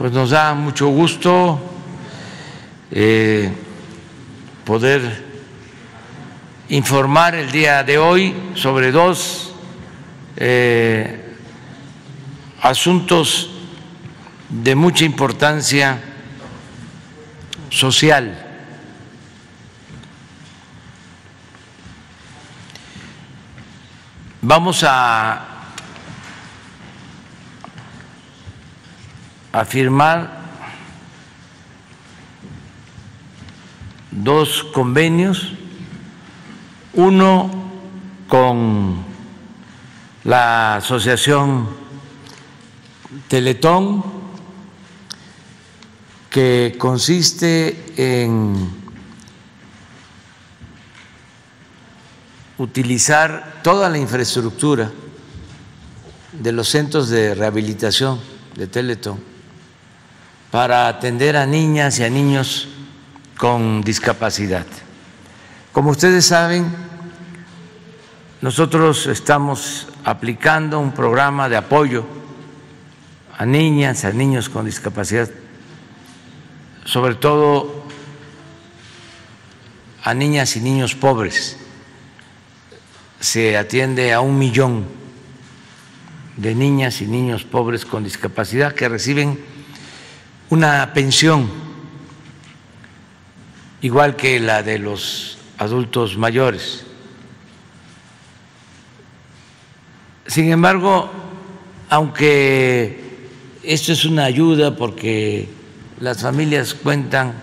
pues nos da mucho gusto eh, poder informar el día de hoy sobre dos eh, asuntos de mucha importancia social. Vamos a a firmar dos convenios, uno con la Asociación Teletón, que consiste en utilizar toda la infraestructura de los centros de rehabilitación de Teletón para atender a niñas y a niños con discapacidad. Como ustedes saben, nosotros estamos aplicando un programa de apoyo a niñas, a niños con discapacidad, sobre todo a niñas y niños pobres. Se atiende a un millón de niñas y niños pobres con discapacidad que reciben una pensión igual que la de los adultos mayores. Sin embargo, aunque esto es una ayuda porque las familias cuentan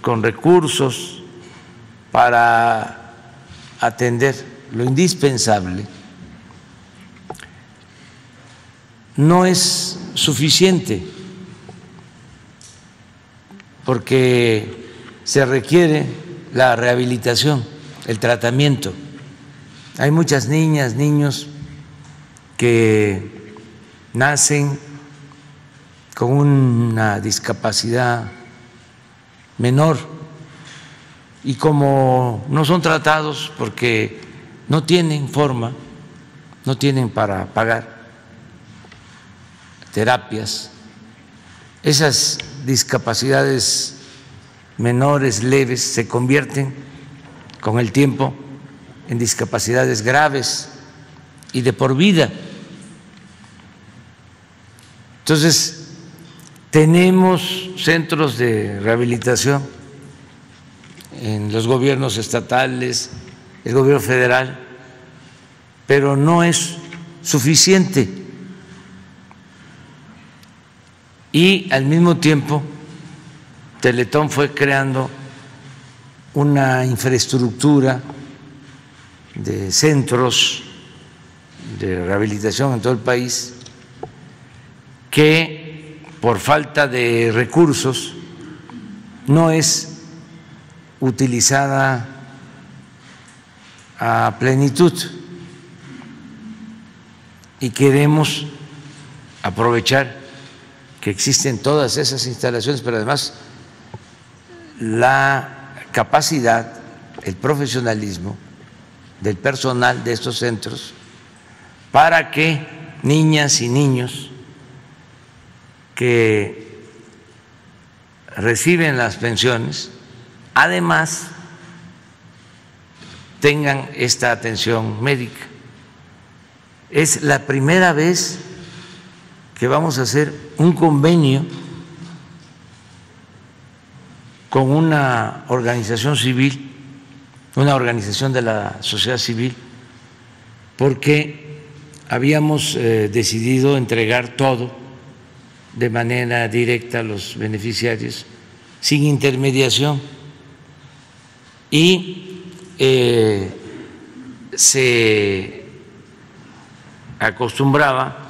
con recursos para atender lo indispensable, no es suficiente porque se requiere la rehabilitación, el tratamiento. Hay muchas niñas, niños que nacen con una discapacidad menor y como no son tratados porque no tienen forma, no tienen para pagar terapias, esas discapacidades menores, leves, se convierten con el tiempo en discapacidades graves y de por vida. Entonces, tenemos centros de rehabilitación en los gobiernos estatales, el gobierno federal, pero no es suficiente y al mismo tiempo Teletón fue creando una infraestructura de centros de rehabilitación en todo el país que por falta de recursos no es utilizada a plenitud. Y queremos aprovechar que existen todas esas instalaciones, pero además la capacidad, el profesionalismo del personal de estos centros para que niñas y niños que reciben las pensiones, además tengan esta atención médica. Es la primera vez que vamos a hacer un convenio con una organización civil, una organización de la sociedad civil, porque habíamos eh, decidido entregar todo de manera directa a los beneficiarios, sin intermediación, y eh, se acostumbraba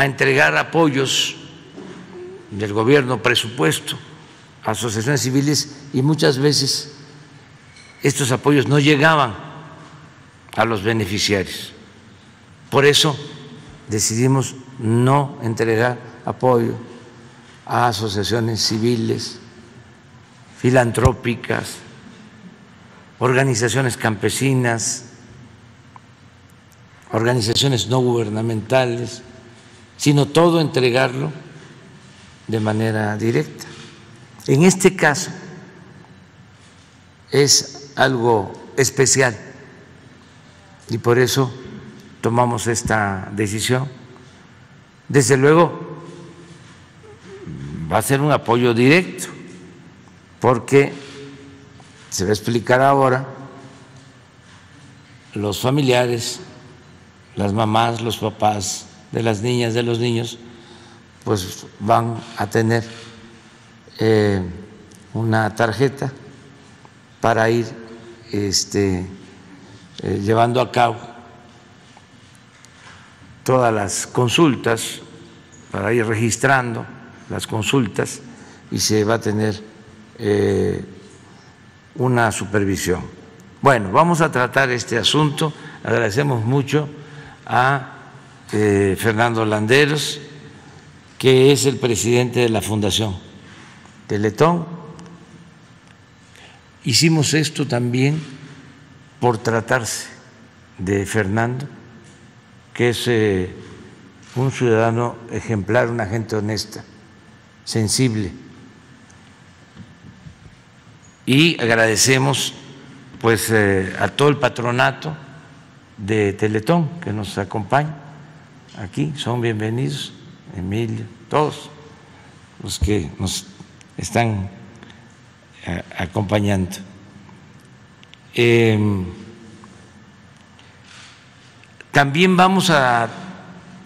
a entregar apoyos del gobierno, presupuesto, a asociaciones civiles y muchas veces estos apoyos no llegaban a los beneficiarios. Por eso decidimos no entregar apoyo a asociaciones civiles, filantrópicas, organizaciones campesinas, organizaciones no gubernamentales, sino todo entregarlo de manera directa. En este caso es algo especial y por eso tomamos esta decisión. Desde luego va a ser un apoyo directo porque se va a explicar ahora los familiares, las mamás, los papás de las niñas, de los niños, pues van a tener eh, una tarjeta para ir este, eh, llevando a cabo todas las consultas, para ir registrando las consultas y se va a tener eh, una supervisión. Bueno, vamos a tratar este asunto. Agradecemos mucho a eh, Fernando Landeros, que es el presidente de la Fundación Teletón. Hicimos esto también por tratarse de Fernando, que es eh, un ciudadano ejemplar, una gente honesta, sensible. Y agradecemos pues eh, a todo el patronato de Teletón que nos acompaña aquí, son bienvenidos, Emilio, todos los que nos están eh, acompañando. Em, también vamos a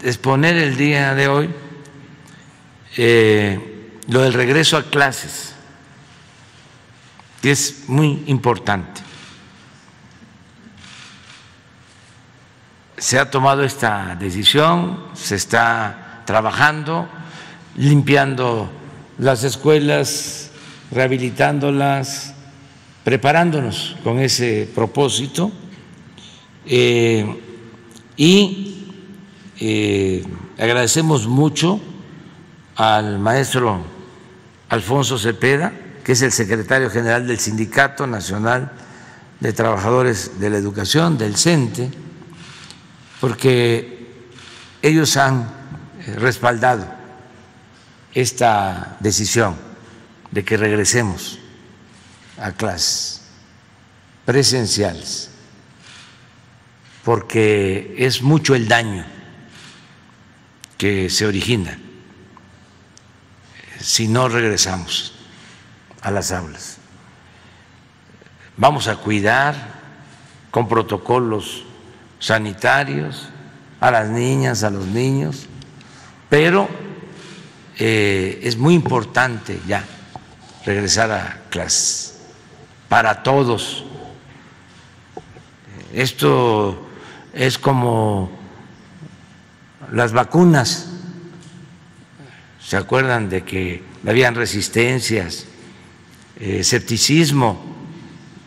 exponer el día de hoy eh, lo del regreso a clases, que es muy importante. Se ha tomado esta decisión, se está trabajando, limpiando las escuelas, rehabilitándolas, preparándonos con ese propósito eh, y eh, agradecemos mucho al maestro Alfonso Cepeda, que es el secretario general del Sindicato Nacional de Trabajadores de la Educación, del CENTE, porque ellos han eh, respaldado esta decisión de que regresemos a clases presenciales, porque es mucho el daño que se origina si no regresamos a las aulas. Vamos a cuidar con protocolos sanitarios, a las niñas, a los niños, pero eh, es muy importante ya regresar a clases para todos. Esto es como las vacunas. ¿Se acuerdan de que habían resistencias, eh, escepticismo,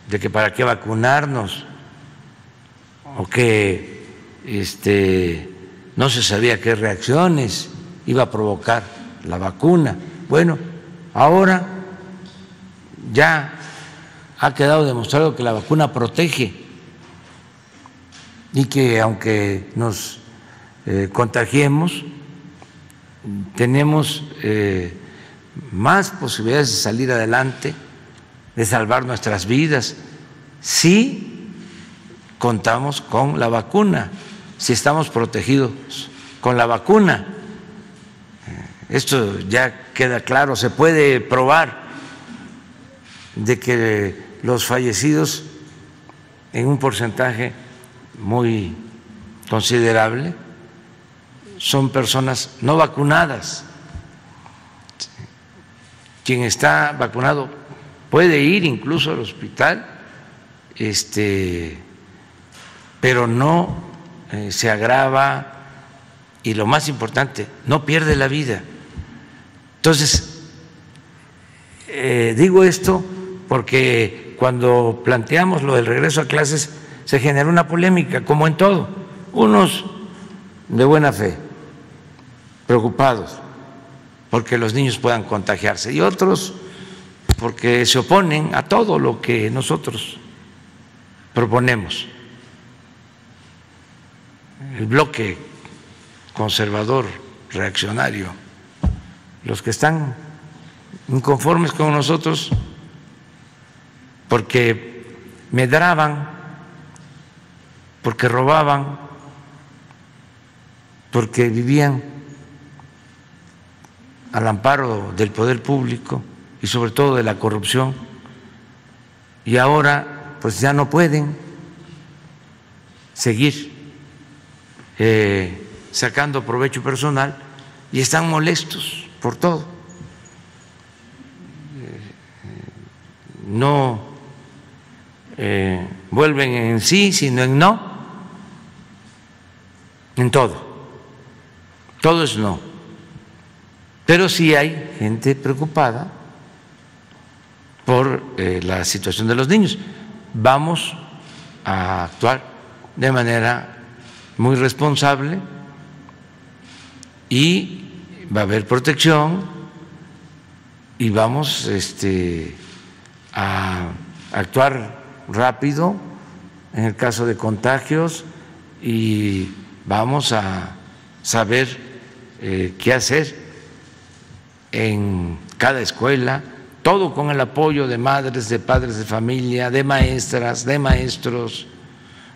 de que para qué vacunarnos? O que este, no se sabía qué reacciones iba a provocar la vacuna. Bueno, ahora ya ha quedado demostrado que la vacuna protege y que aunque nos eh, contagiemos, tenemos eh, más posibilidades de salir adelante, de salvar nuestras vidas, sí contamos con la vacuna, si estamos protegidos con la vacuna. Esto ya queda claro, se puede probar de que los fallecidos en un porcentaje muy considerable son personas no vacunadas. Quien está vacunado puede ir incluso al hospital este, pero no eh, se agrava y lo más importante, no pierde la vida. Entonces, eh, digo esto porque cuando planteamos lo del regreso a clases se generó una polémica, como en todo, unos de buena fe, preocupados porque los niños puedan contagiarse y otros porque se oponen a todo lo que nosotros proponemos el bloque conservador reaccionario los que están inconformes con nosotros porque medraban, porque robaban, porque vivían al amparo del poder público y sobre todo de la corrupción, y ahora pues ya no pueden seguir eh, sacando provecho personal y están molestos por todo. No eh, vuelven en sí, sino en no, en todo. Todo es no. Pero sí hay gente preocupada por eh, la situación de los niños. Vamos a actuar de manera muy responsable y va a haber protección y vamos este, a actuar rápido en el caso de contagios y vamos a saber eh, qué hacer en cada escuela, todo con el apoyo de madres, de padres de familia, de maestras, de maestros,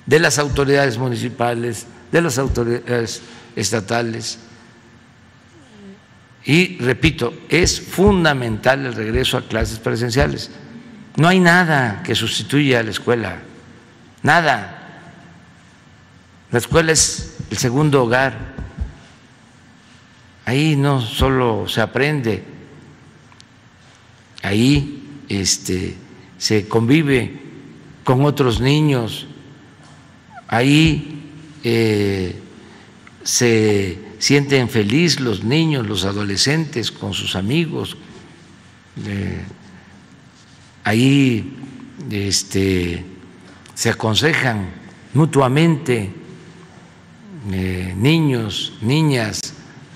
de las autoridades municipales, de las autoridades estatales. Y repito, es fundamental el regreso a clases presenciales. No hay nada que sustituya a la escuela, nada. La escuela es el segundo hogar. Ahí no solo se aprende, ahí este, se convive con otros niños, ahí eh, se sienten feliz los niños, los adolescentes con sus amigos. Ahí este, se aconsejan mutuamente eh, niños, niñas,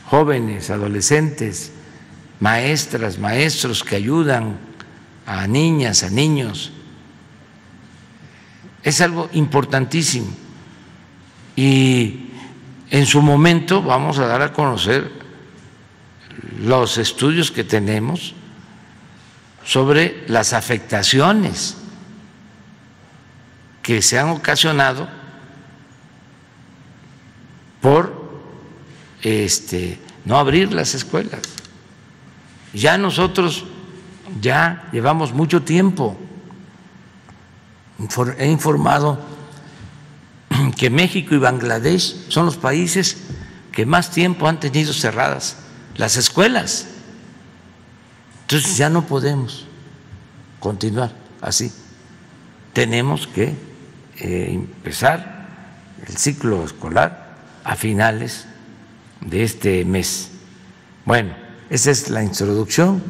jóvenes, adolescentes, maestras, maestros que ayudan a niñas, a niños. Es algo importantísimo. Y en su momento vamos a dar a conocer los estudios que tenemos sobre las afectaciones que se han ocasionado por este, no abrir las escuelas. Ya nosotros ya llevamos mucho tiempo. He informado que México y Bangladesh son los países que más tiempo han tenido cerradas las escuelas. Entonces ya no podemos continuar así. Tenemos que eh, empezar el ciclo escolar a finales de este mes. Bueno, esa es la introducción.